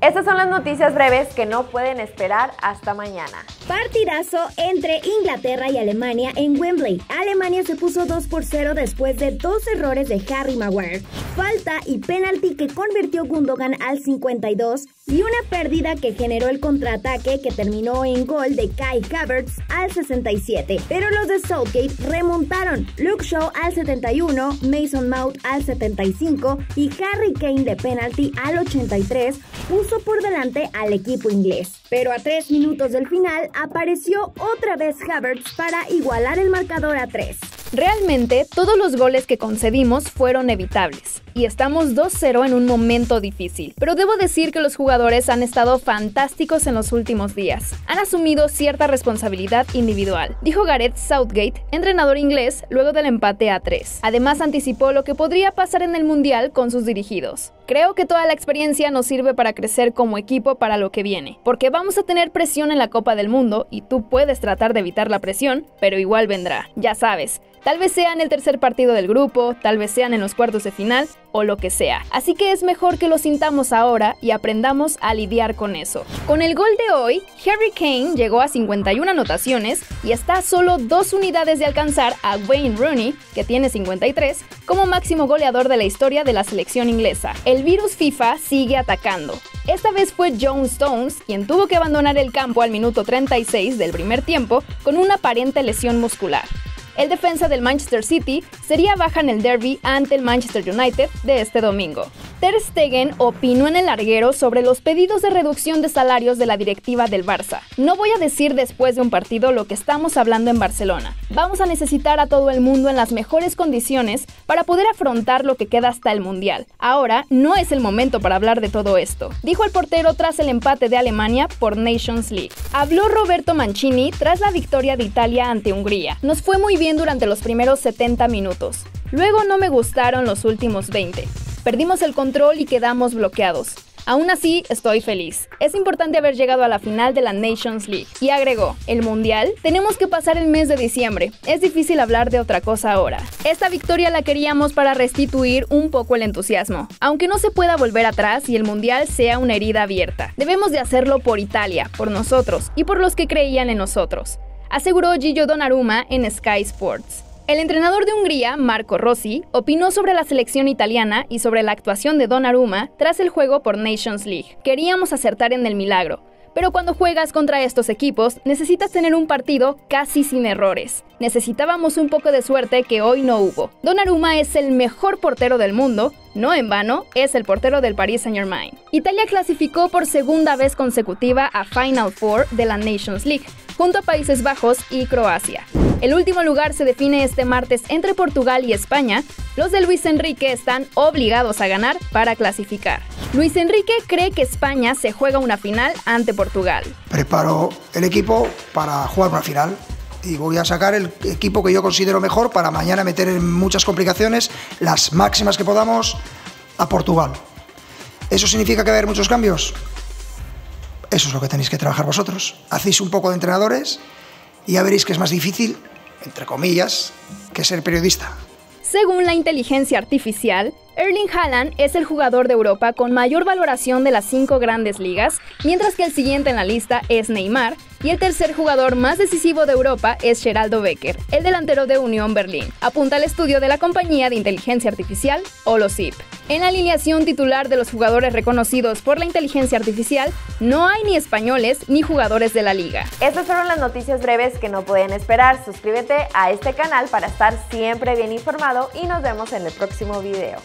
Estas son las noticias breves que no pueden esperar hasta mañana. Partidazo entre Inglaterra y Alemania en Wembley. Alemania se puso 2 por 0 después de dos errores de Harry Maguire, falta y penalti que convirtió Gundogan al 52 y una pérdida que generó el contraataque que terminó en gol de Kai Havertz al 67. Pero los de Southgate remontaron. Luke Shaw al 71, Mason Mount al 75 y Harry Kane de penalti al 83 puso por delante al equipo inglés. Pero a tres minutos del final apareció otra vez Havertz para igualar el marcador a 3. Realmente, todos los goles que concedimos fueron evitables, y estamos 2-0 en un momento difícil. Pero debo decir que los jugadores han estado fantásticos en los últimos días. Han asumido cierta responsabilidad individual, dijo Gareth Southgate, entrenador inglés, luego del empate a 3. Además, anticipó lo que podría pasar en el Mundial con sus dirigidos. Creo que toda la experiencia nos sirve para crecer como equipo para lo que viene, porque vamos a tener presión en la Copa del Mundo y tú puedes tratar de evitar la presión, pero igual vendrá. Ya sabes, Tal vez sea en el tercer partido del grupo, tal vez sean en los cuartos de final o lo que sea. Así que es mejor que lo sintamos ahora y aprendamos a lidiar con eso. Con el gol de hoy, Harry Kane llegó a 51 anotaciones y está a solo dos unidades de alcanzar a Wayne Rooney, que tiene 53, como máximo goleador de la historia de la selección inglesa. El virus FIFA sigue atacando. Esta vez fue John Stones quien tuvo que abandonar el campo al minuto 36 del primer tiempo con una aparente lesión muscular el defensa del Manchester City sería baja en el derby ante el Manchester United de este domingo. Ter Stegen opinó en el larguero sobre los pedidos de reducción de salarios de la directiva del Barça. No voy a decir después de un partido lo que estamos hablando en Barcelona. Vamos a necesitar a todo el mundo en las mejores condiciones para poder afrontar lo que queda hasta el Mundial. Ahora no es el momento para hablar de todo esto, dijo el portero tras el empate de Alemania por Nations League. Habló Roberto Mancini tras la victoria de Italia ante Hungría. Nos fue muy bien durante los primeros 70 minutos. Luego no me gustaron los últimos 20. Perdimos el control y quedamos bloqueados. Aún así, estoy feliz. Es importante haber llegado a la final de la Nations League. Y agregó, el Mundial, tenemos que pasar el mes de diciembre. Es difícil hablar de otra cosa ahora. Esta victoria la queríamos para restituir un poco el entusiasmo, aunque no se pueda volver atrás y el Mundial sea una herida abierta. Debemos de hacerlo por Italia, por nosotros y por los que creían en nosotros aseguró Gillo Donnarumma en Sky Sports. El entrenador de Hungría, Marco Rossi, opinó sobre la selección italiana y sobre la actuación de Donnarumma tras el juego por Nations League. Queríamos acertar en el milagro, pero cuando juegas contra estos equipos necesitas tener un partido casi sin errores. Necesitábamos un poco de suerte que hoy no hubo. Donnarumma es el mejor portero del mundo, no en vano, es el portero del Paris Saint-Germain. Italia clasificó por segunda vez consecutiva a Final Four de la Nations League, junto a Países Bajos y Croacia. El último lugar se define este martes entre Portugal y España. Los de Luis Enrique están obligados a ganar para clasificar. Luis Enrique cree que España se juega una final ante Portugal. Preparo el equipo para jugar una final y voy a sacar el equipo que yo considero mejor para mañana meter en muchas complicaciones las máximas que podamos a Portugal. ¿Eso significa que va a haber muchos cambios? Eso es lo que tenéis que trabajar vosotros. Hacéis un poco de entrenadores y ya veréis que es más difícil, entre comillas, que ser periodista. Según la inteligencia artificial, Erling Haaland es el jugador de Europa con mayor valoración de las cinco grandes ligas, mientras que el siguiente en la lista es Neymar, y el tercer jugador más decisivo de Europa es Geraldo Becker, el delantero de Unión Berlín, apunta al estudio de la compañía de inteligencia artificial Holosip. En la alineación titular de los jugadores reconocidos por la inteligencia artificial, no hay ni españoles ni jugadores de la liga. Estas fueron las noticias breves que no pueden esperar. Suscríbete a este canal para estar siempre bien informado y nos vemos en el próximo video.